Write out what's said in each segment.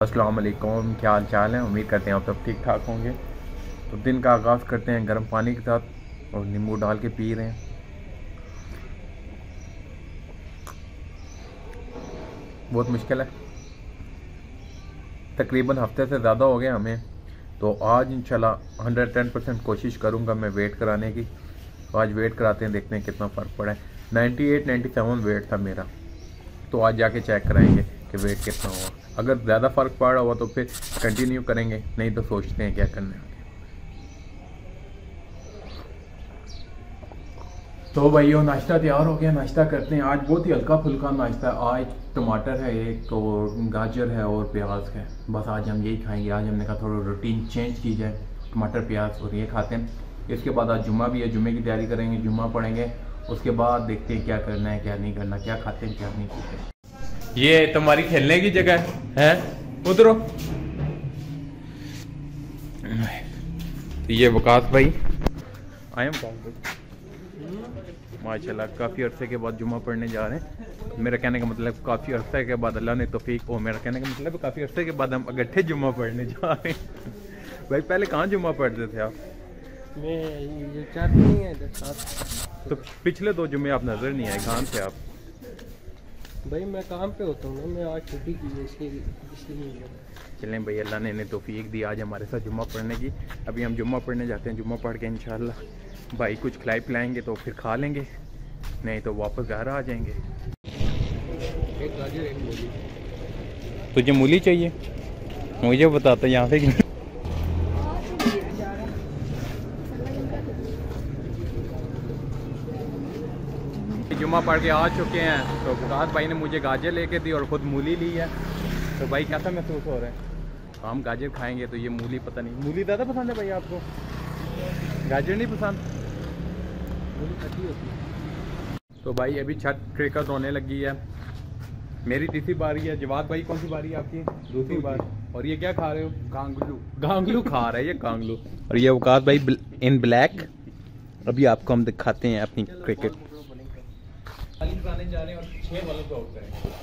वालेकुम क्या हाल चाल है? उम्मीद करते हैं आप सब ठीक ठाक होंगे। तो दिन का आगाज़ करते हैं गर्म पानी के साथ और नींबू डाल के पी रहे हैं। बहुत मुश्किल है। तकरीबन हफ़्ते से ज़्यादा हो गया हमें। तो आज इंशाल्लाह हंड्रेड टेन परसेंट कोशिश करूँगा मैं वेट कराने की। तो आज वेट कराते हैं, देखते हैं कितना फ़र्क पड़ा है। Ninety eight ninety seven weight था मेरा। तो आज जाके चेक कराएँगे कि वेट कितना हुआ। अगर ज़्यादा फ़र्क पड़ रहा हुआ तो फिर कंटिन्यू करेंगे, नहीं तो सोचते हैं क्या करना है। तो भाइयों, नाश्ता तैयार हो गया, नाश्ता करते हैं। आज बहुत ही हल्का फुल्का नाश्ता आज टमाटर है एक और, गाजर है और प्याज है। बस आज हम यही खाएँगे। आज हमने कहा थोड़ा रूटीन चेंज की जाए टमाटर, प्याज और ये खाते हैं। इसके बाद आज जुम्मा भी है। जुम्मे की तैयारी करेंगे, जुम्मा पढ़ेंगे। उसके बाद देखते हैं क्या करना है, क्या नहीं करना, क्या खाते हैं, क्या नहीं खाते ये तुम्हारी खेलने की जगह है? उधरो ये वकास भाई। आए माशाल्लाह काफ़ी अरसे के बाद जुमा पढ़ने जा रहे हैं। मेरा कहने का मतलब काफ़ी अरसे के बाद अल्लाह ने तोफीक ओ मेरा कहने का मतलब काफ़ी अरसे के बाद हम इकट्ठे जुमा पढ़ने जा रहे हैं। भाई पहले कहाँ जुमा पढ़ते थे आप? मैं ये चाहती नहीं है तो पिछले दो जुमे आप नज़र नहीं आए कहाँ थे आप? भाई मैं काम पे होता हूँ ना मैं आज छुट्टी की है इसलिए इसलिए चलें भाई अल्लाह ने इन्हें तोफ़ीक दी आज हमारे साथ जुम्मा पढ़ने की। अभी हम जुम्मा पढ़ने जाते हैं जुम्मा पढ़ के इंशाल्लाह भाई कुछ खिलाई पिलाएँगे तो फिर खा लेंगे नहीं तो वापस घर आ जाएँगे। एक गाजर एक मूली। तुझे मूली चाहिए? मुझे बताता यहाँ से जुम्मा पढ़ के आ चुके हैं। तो विकास भाई ने मुझे गाजर लेके दी और ख़ुद मूली ली है। तो भाई कैसा महसूस हो रहा है? हम गाजर खाएँगे तो ये मूली पता नहीं। मूली ज़्यादा पसंद है भाई आपको? गाजर नहीं पसंद? मूली खट्टी होती है तो भाई अभी छत क्रिकेट होने लगी है। मेरी तीसरी बारी है। जवाब भाई, कौन सी बारी है आपकी? दूसरी बार। और ये क्या खा रहे हो? गांगलू। गांगलू खा रहा है ये गांगलू। और ये अवकाश भाई इन ब्लैक। अभी आपको हम दिखाते हैं अपनी क्रिकेट। जा रहे हैं और छह बॉलों पे आउट करेंगे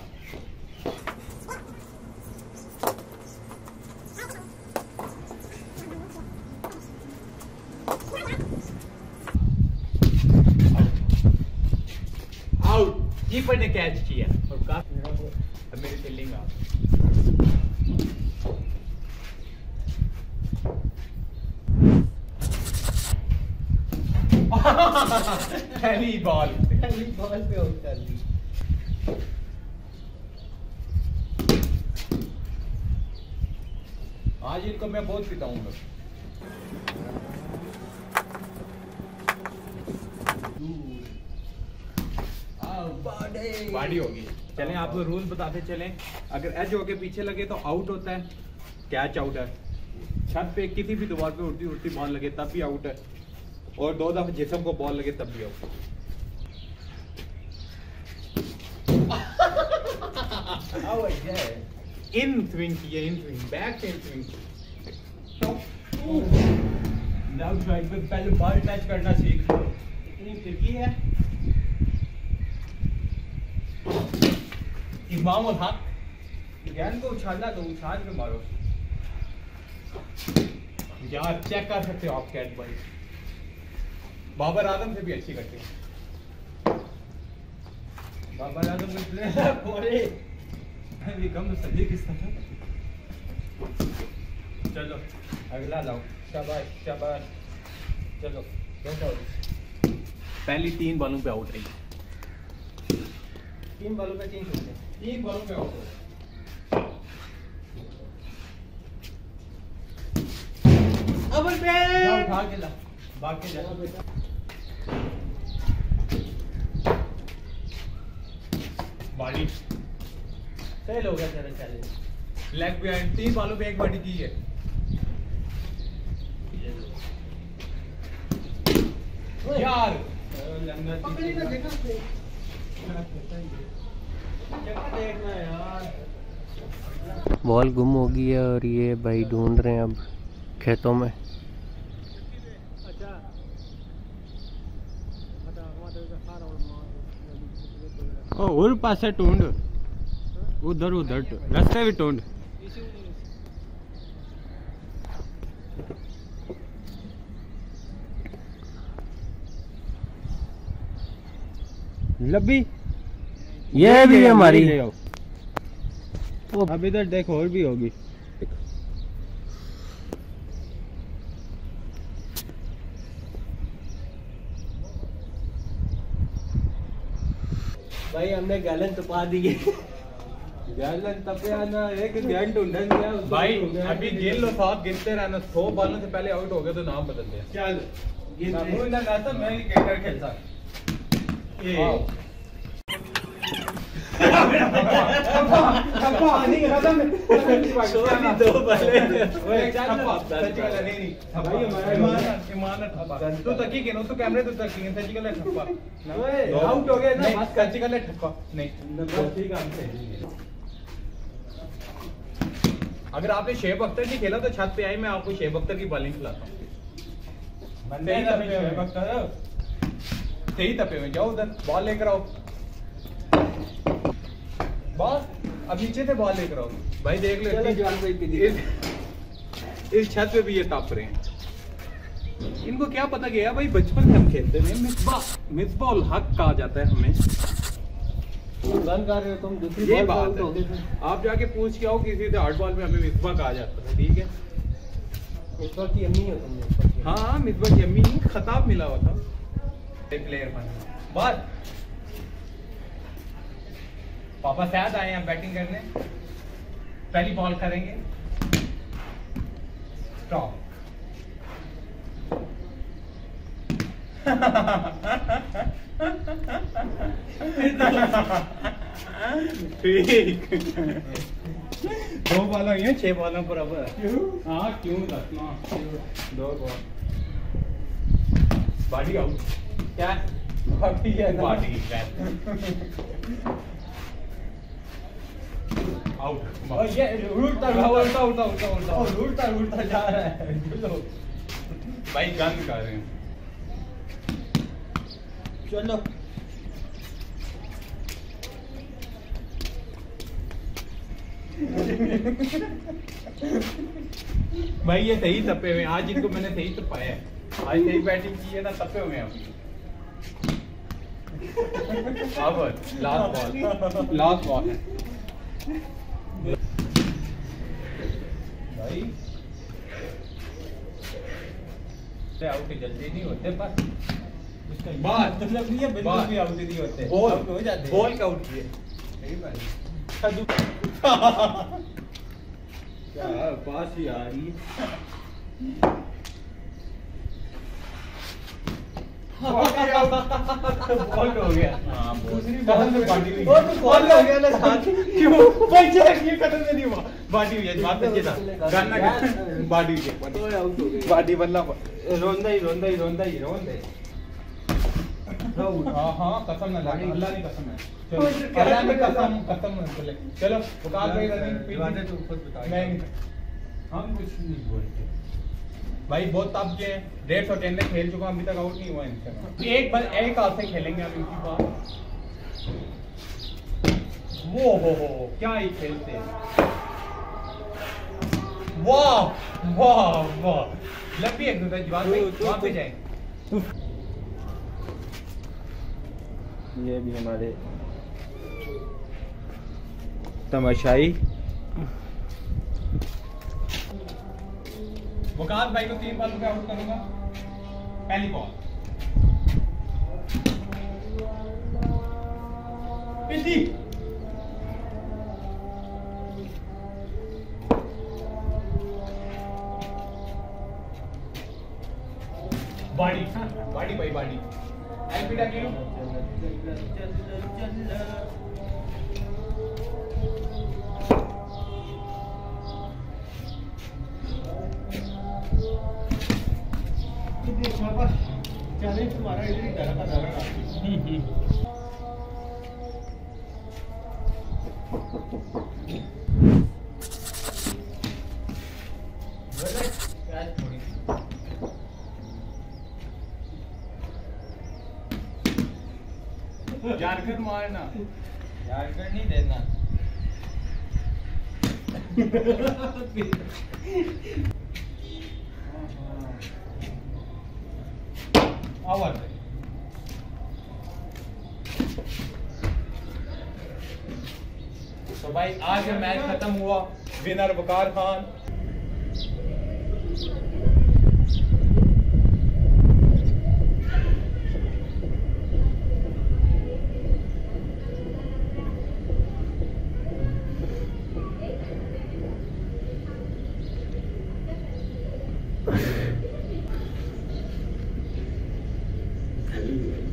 कीपर ने कैच किया और काफ़ी अब मेरी फील्डिंग आ पहली बॉल पहली बॉल पे आउट कर दी आज इनको मैं बहुत पिटाऊँगा। बाडी। होगी। चलें आपको रूल बताते चलें। अगर एज होके पीछे लगे तो आउट होता है। कैच आउट है। छत पे किसी भी दीवार पे उड़ती उड़ती बॉल लगे तब भी आउट है। और दो दफ़ा जिसम को बॉल लगे तब भी आउट इन स्विंग किए इन स्विंग बैक से इन स्विंग डाउट ड्राइव पे पहले बॉल टच करना सीख इतनी ट्रिकी है। इमाम और हक गेंद को उछालना तो उछाल के मारो। यार चेक कर सकते हो आप कैट बॉल। बाबर आज़म से भी अच्छी करते हैं। बाबर आज़म ये कम तो सही किस तरह चलो अगला लाओ। शाबाश शाबाश। चलो पहली तीन बॉलों पे आउट रही। तीन बॉलों पे तीन छूटे तीन बॉलों पे आउट अबर पे उठा के ला बाकी जा। बॉडी फेल हो गया तेरा चैलेंज लेग बिहाइंड तीन बॉलों पे एक बॉडी की है. यार. पकड़ी ना देखा देखना यार. बॉल गुम हो गई है और ये भाई ढूंढ रहे हैं अब खेतों में. और पासे टूंड उधर उधर रस्ते भी टूंड। लब्बी ये भी है हमारी। अब इधर देखो और भी होगी। भाई हमने गैलन टपा दिए गैलन तपिया ना एक घंटे ढूंढन गया भाई अभी गिन लो साथ गिनते रहना। सौ बालों से पहले आउट हो गए तो नाम बदल दिया चल मैं ना गाता मैं क्रिकेट खेलता ये। तू तकी के तू कैमरे तो तकी सची गल ठप्पा। आउट हो गए ना नहीं गल ठप्पा नहीं। ठीक है अगर आपने शेब अख्तर की खेला तो छत पे आई मैं आपको शेब अख्तर की बॉलिंग खिलाता हूँ। सही तपे हुए। जाओ उधर बॉल लेकर आओ। बॉल अब नीचे से बॉल लेकर आओ। भाई देख लो इस, इस छत पे भी ये तप रहे हैं। इनको क्या पता गया भाई बचपन से हम खेलते हैं। मिसबा मिसबा उल हक कहा जाता है हमें। कर रहे हो तुम दूसरी ये बात हो। आप जाके पूछ के आओ किसी से हार्ड बॉल में हमें मिसबा कहा जाता है ठीक है? वक्त की अम्मी हो। हाँ मिसबा की अम्मी खताब मिला हुआ था। प्लेयर बन बस। पापा शायद आए हैं बैटिंग करने। पहली बॉल करेंगे। स्टॉप ठीक दो बॉल हुई हैं छह बॉलों बराबर हाँ क्यों रखना दो बॉल बॉडी आउट क्या बाकी है। बॉडी आउट और ये उल्टा उल्टा उल्टा उल्टा उल्टा उल्टा जा रहा है भाई गंद कर रहे हैं चलो भाई ये सही तपे हुए आज इनको मैंने सही तपाया है। आज सही बैटिंग की है ना, तपे हुए हैं अब लास्ट बॉल लास्ट बॉल है। भाई। आउट जल्दी नहीं होते, पर। बात मतलब ये बिल्कुल बात। भी आउट नहीं होते। बॉल। हो जाते बॉल का आउट किए सही बात क्या पास ही आ रही बॉल गया। दूसरी बॉल बॉल में में बाटी हुई। वो तो बॉल हो गया ना साथ। क्यों? पंचे ये कदम नहीं हुआ। बाटी हुई है बात सच्ची था। गाना बाटी हुई। है तो हो बाटी बल्ला रोंदा ही रोंदा ही रोंदा ही रोंदे हाँ। हाँ कसम ना लागे अल्लाह की कसम है। तो क्या अल्लाह की कसम कसम चलो। बुकार भाई रनिंग पीट वादे तो खुद बता मैं नहीं हम कुछ नहीं बोलते। भाई बहुत तब के डेढ़ सौ टेन में खेल चुका अभी तक आउट नहीं हुआ इनसे। एक बार एक हाथ से खेलेंगे हम इनकी बात वो हो हो क्या ही खेलते हैं। वाह वाह वाह। लंबी एक्सरसाइज जवाब भाई तो- तो- पे तो- ये भी हमारे तमाशाई। वकास भाई को तीन बॉलों पे आउट करूँगा। पहली बॉल पिल्ली बॉडी। बॉडी, भाई बॉडी। एलपीडब्ल्यू चैलेंज तुम्हारा इधर ही धरा का धरा झारखंड मारना झारखंड नहीं देना। आवाज़ तो भाई आज मैच खत्म हुआ। विनर वकार खान। सही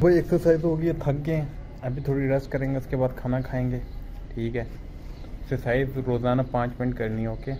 वही एक्सरसाइज होगी गई थक गए अभी थोड़ी रेस्ट करेंगे, उसके बाद खाना खाएँगे। ठीक है? एक्सरसाइज रोज़ाना पाँच मिनट करनी है ओके